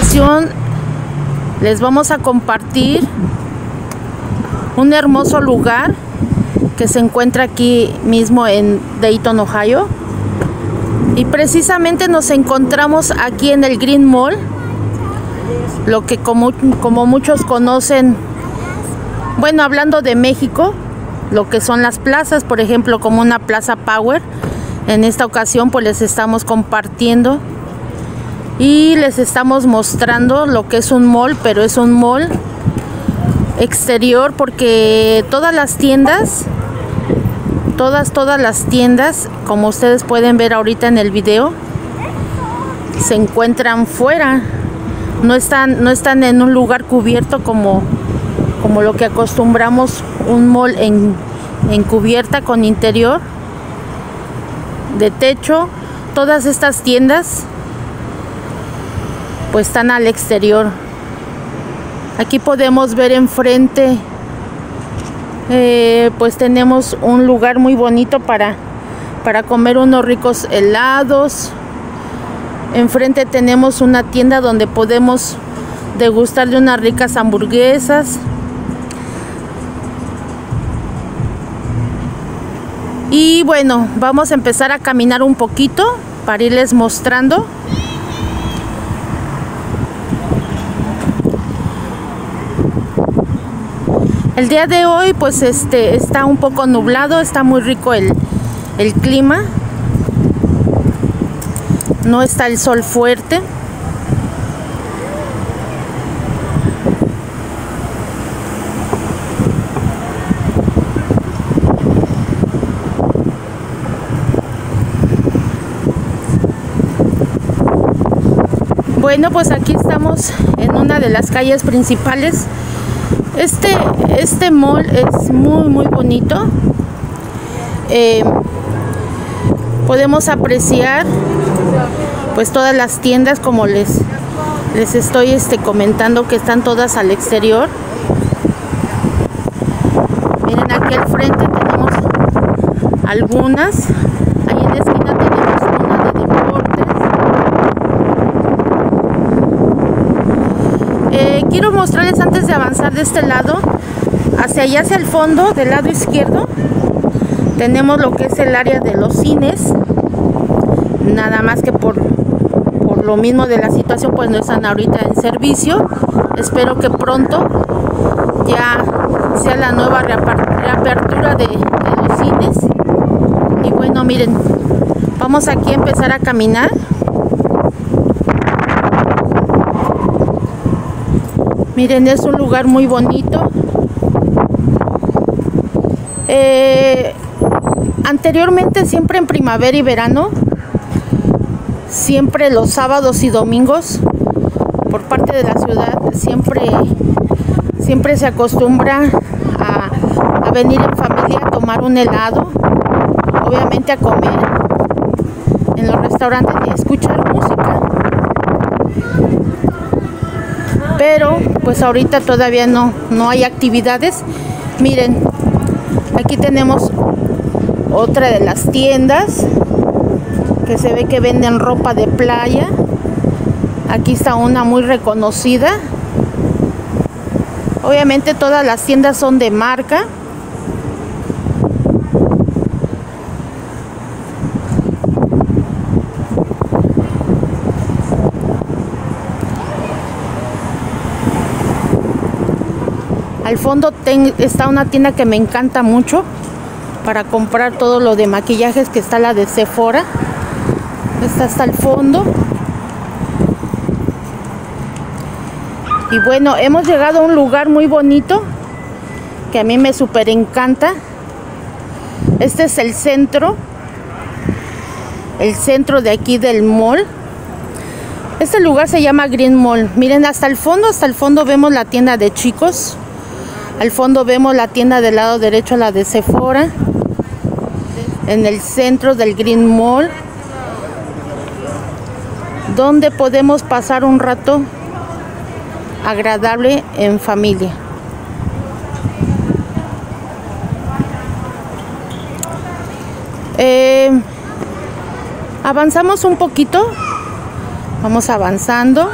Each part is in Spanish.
ocasión les vamos a compartir un hermoso lugar que se encuentra aquí mismo en Dayton, Ohio. Y precisamente nos encontramos aquí en el Green Mall, lo que como, como muchos conocen, bueno, hablando de México, lo que son las plazas, por ejemplo, como una plaza Power. En esta ocasión pues les estamos compartiendo y les estamos mostrando lo que es un mall, pero es un mall exterior porque todas las tiendas, todas, todas las tiendas, como ustedes pueden ver ahorita en el video, se encuentran fuera. No están, no están en un lugar cubierto como, como lo que acostumbramos un mall en, en cubierta con interior de techo. Todas estas tiendas pues están al exterior. Aquí podemos ver enfrente, eh, pues tenemos un lugar muy bonito para, para comer unos ricos helados. Enfrente tenemos una tienda donde podemos degustar de unas ricas hamburguesas. Y bueno, vamos a empezar a caminar un poquito para irles mostrando. El día de hoy pues este está un poco nublado, está muy rico el, el clima. No está el sol fuerte. Bueno, pues aquí estamos en una de las calles principales. Este, este mall es muy, muy bonito. Eh, podemos apreciar pues todas las tiendas como les, les estoy este, comentando que están todas al exterior. Miren aquí al frente tenemos algunas. Ahí en la esquina tenemos una de deportes. Eh, quiero mostrarles antes de avanzar de este lado, hacia allá hacia el fondo, del lado izquierdo, tenemos lo que es el área de los cines. Nada más que por, lo mismo de la situación, pues no están ahorita en servicio. Espero que pronto ya sea la nueva reapertura de los cines. Y bueno, miren, vamos aquí a empezar a caminar. Miren, es un lugar muy bonito. Eh, anteriormente, siempre en primavera y verano, siempre los sábados y domingos, por parte de la ciudad, siempre, siempre se acostumbra a, a venir en familia a tomar un helado, obviamente a comer en los restaurantes y escuchar música pero pues ahorita todavía no, no hay actividades. Miren, aquí tenemos otra de las tiendas que se ve que venden ropa de playa. Aquí está una muy reconocida. Obviamente todas las tiendas son de marca. Fondo está una tienda que me encanta mucho para comprar todo lo de maquillajes que está la de Sephora. Está hasta el fondo. Y bueno, hemos llegado a un lugar muy bonito que a mí me súper encanta. Este es el centro, el centro de aquí del mall. Este lugar se llama Green Mall. Miren, hasta el fondo, hasta el fondo vemos la tienda de chicos. Al fondo vemos la tienda del lado derecho, la de Sephora. En el centro del Green Mall. Donde podemos pasar un rato agradable en familia. Eh, Avanzamos un poquito. Vamos avanzando.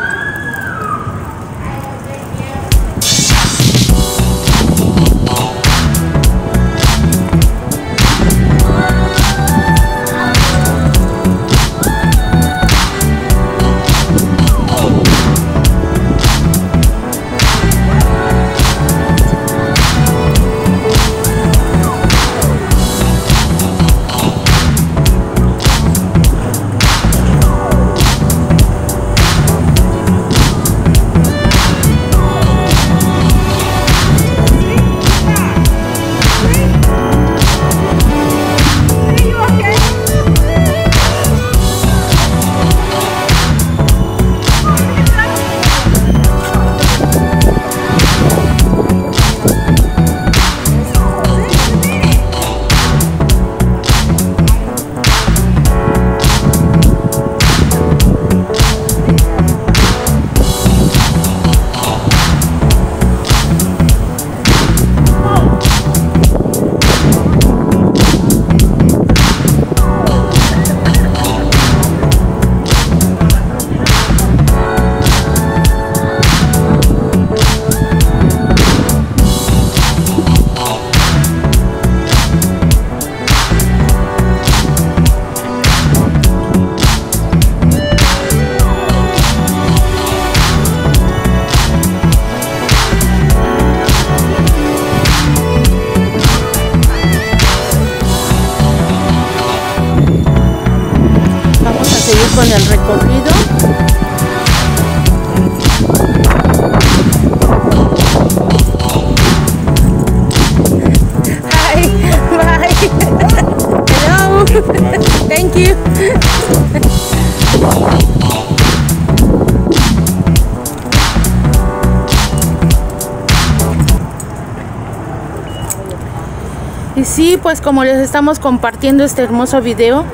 Y sí, pues como les estamos compartiendo este hermoso video,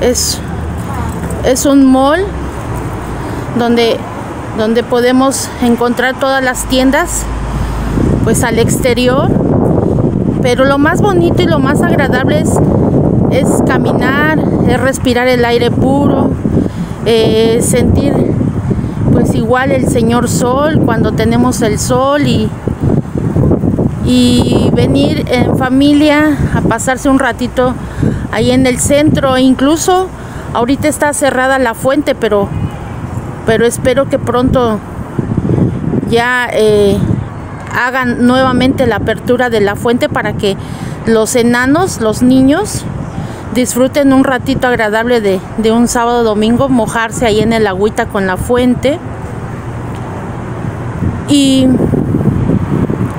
es es un mall donde, donde podemos encontrar todas las tiendas pues al exterior. Pero lo más bonito y lo más agradable es, es caminar es respirar el aire puro eh, sentir pues igual el señor sol cuando tenemos el sol y y venir en familia a pasarse un ratito ahí en el centro. Incluso Ahorita está cerrada la fuente, pero, pero espero que pronto ya eh, hagan nuevamente la apertura de la fuente para que los enanos, los niños, disfruten un ratito agradable de, de un sábado domingo, mojarse ahí en el agüita con la fuente. Y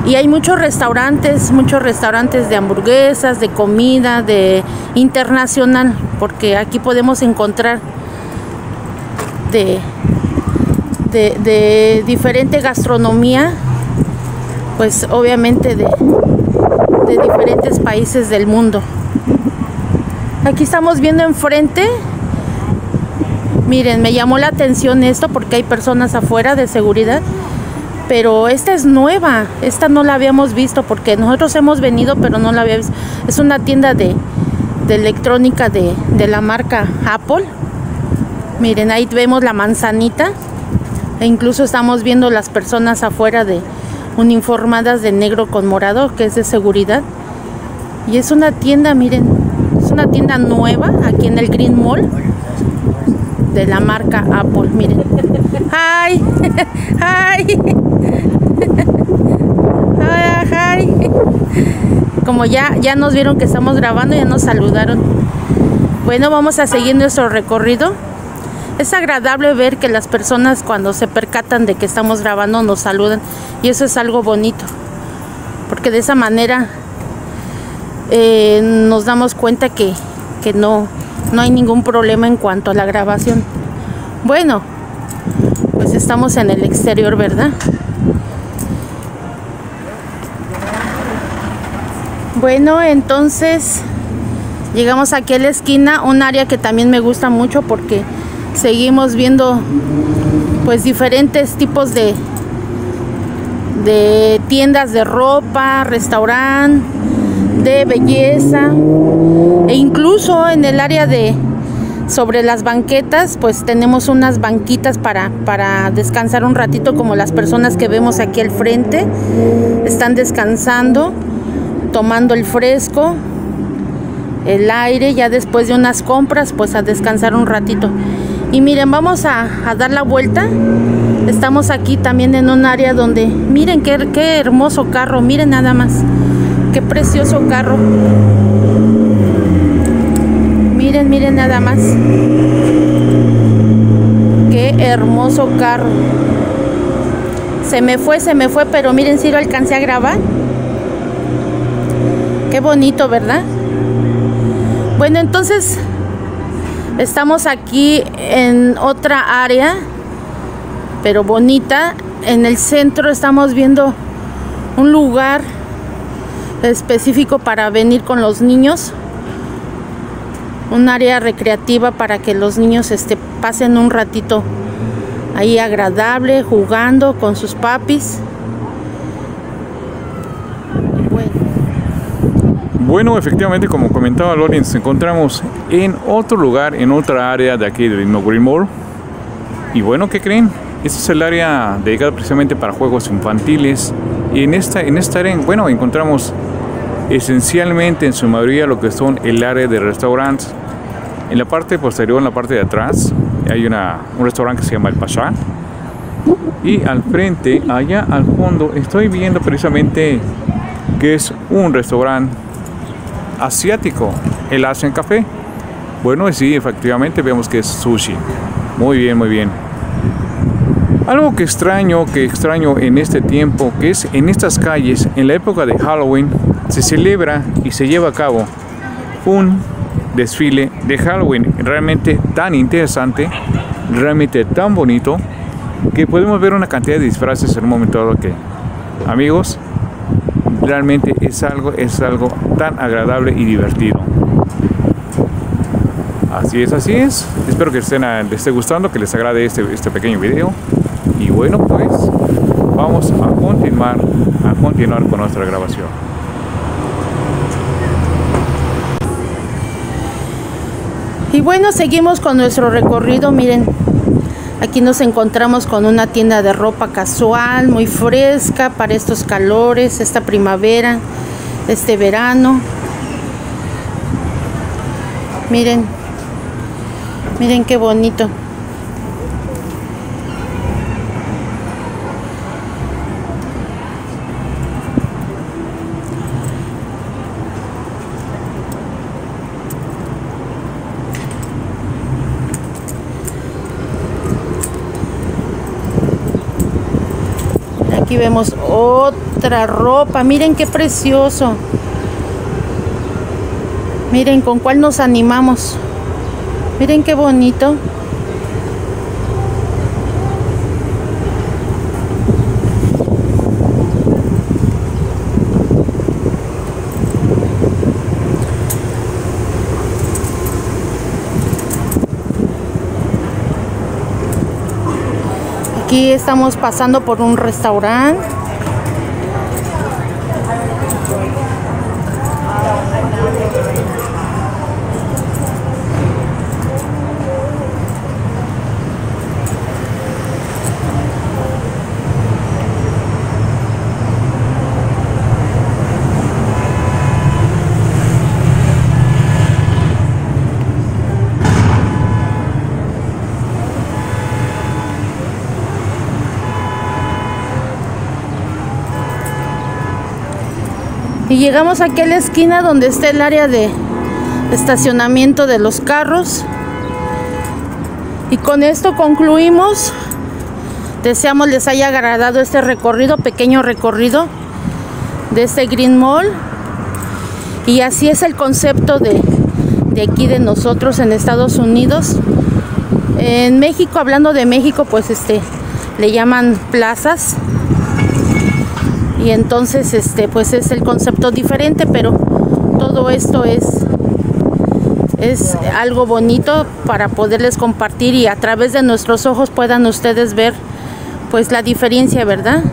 y hay muchos restaurantes, muchos restaurantes de hamburguesas, de comida, de internacional, porque aquí podemos encontrar de, de, diferente gastronomía, pues obviamente de, de diferentes países del mundo. Aquí estamos viendo enfrente Miren, me llamó la atención esto porque hay personas afuera de seguridad pero esta es nueva, esta no la habíamos visto porque nosotros hemos venido pero no la habíamos visto. Es una tienda de, electrónica de, de, la marca Apple. Miren, ahí vemos la manzanita e incluso estamos viendo las personas afuera de uniformadas de negro con morado que es de seguridad. Y es una tienda, miren, una tienda nueva aquí en el Green Mall de la marca Apple, miren. ¡Hi! ¡Hi! ¡Hi! Como ya, ya nos vieron que estamos grabando, ya nos saludaron. Bueno, vamos a seguir nuestro recorrido. Es agradable ver que las personas cuando se percatan de que estamos grabando nos saludan y eso es algo bonito. Porque de esa manera eh, nos damos cuenta que, que no, no hay ningún problema en cuanto a la grabación. Bueno, pues estamos en el exterior, ¿verdad? Bueno, entonces llegamos aquí a la esquina, un área que también me gusta mucho porque seguimos viendo pues diferentes tipos de de tiendas de ropa, restaurante, de belleza e incluso en el área de, sobre las banquetas pues tenemos unas banquitas para, para descansar un ratito como las personas que vemos aquí al frente. Están descansando, tomando el fresco, el aire, ya después de unas compras pues a descansar un ratito. Y miren, vamos a, dar la vuelta. Estamos aquí también en un área donde, miren qué, qué hermoso carro, miren nada más. Qué precioso carro. Miren, miren nada más. Qué hermoso carro. Se me fue, se me fue, pero miren si lo alcancé a grabar. Qué bonito, ¿verdad? Bueno, entonces estamos aquí en otra área, pero bonita. En el centro estamos viendo un lugar específico para venir con los niños un área recreativa para que los niños este, pasen un ratito ahí agradable, jugando con sus papis. Bueno. efectivamente, como comentaba Lori, nos encontramos en otro lugar, en otra área de aquí del Green Mall. Y bueno, ¿qué creen? Este es el área dedicada precisamente para juegos infantiles. Y en esta, en esta área, bueno, encontramos esencialmente en su mayoría lo que son el área de restaurantes. En la parte posterior, en la parte de atrás, hay una, un restaurante que se llama El Pasha. Y al frente, allá al fondo, estoy viendo precisamente que es un restaurante asiático, el Asian Café. Bueno, sí, efectivamente vemos que es sushi. Muy bien, muy bien. Algo que extraño, que extraño en este tiempo, que es en estas calles, en la época de Halloween, se celebra y se lleva a cabo un desfile de Halloween realmente tan interesante, realmente tan bonito, que podemos ver una cantidad de disfraces en un momento dado que, amigos, realmente es algo, es algo tan agradable y divertido. Así es, así es. Espero que estén, les esté gustando, que les agrade este, este pequeño video. Y bueno, pues vamos a continuar, a continuar con nuestra grabación. Y bueno, seguimos con nuestro recorrido. Miren, aquí nos encontramos con una tienda de ropa casual, muy fresca para estos calores, esta primavera, este verano. Miren, miren qué bonito. Vemos otra ropa. Miren qué precioso. Miren con cuál nos animamos. Miren qué bonito. Estamos pasando por un restaurante. Y llegamos aquí a la esquina donde está el área de estacionamiento de los carros. Y con esto concluimos. Deseamos les haya agradado este recorrido, pequeño recorrido de este Green Mall. Y así es el concepto de, de aquí de nosotros en Estados Unidos. En México, hablando de México, pues este le llaman plazas y entonces este pues es el concepto diferente pero todo esto es es algo bonito para poderles compartir y a través de nuestros ojos puedan ustedes ver pues la diferencia verdad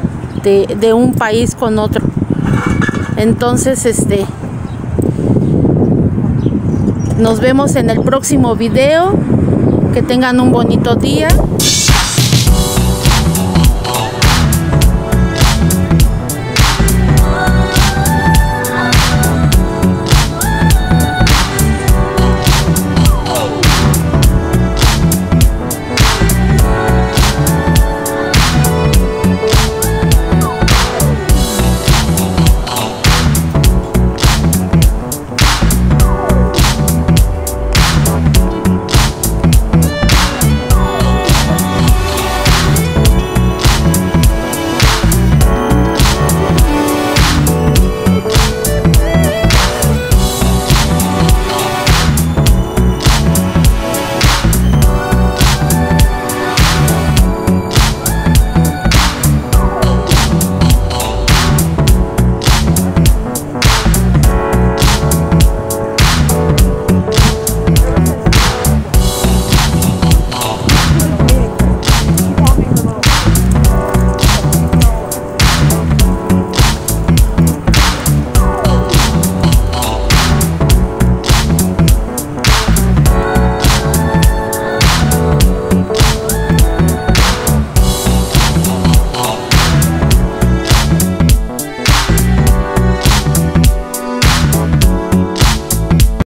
de, de un país con otro entonces este Nos vemos en el próximo video. Que tengan un bonito día.